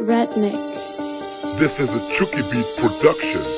Redneck. This is a Chucky Beat production.